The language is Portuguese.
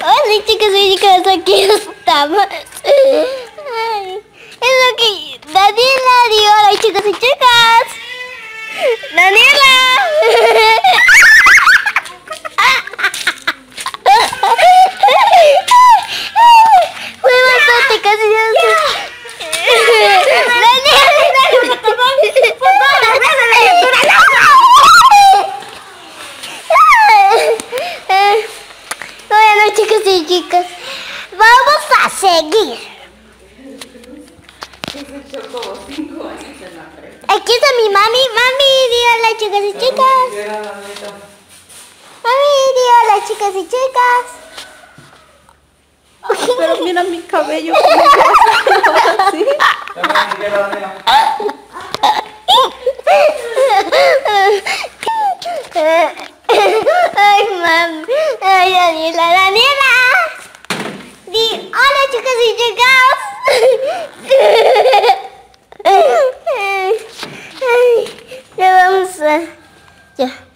Hola chicos y chicas, aquí estamos. Ay, es lo que Daniela dio. Hola chicos y chicas. Daniela. Fue bastante casi. Chicos y chicas, vamos a seguir. Aquí está mi mami. Mami, di hola chicos y chicas. Mami, di hola chicos y chicas. Pero mira mi cabello. así. Ay, mami. Ay, Daniela, Ay, ay, ya vamos a... Ya.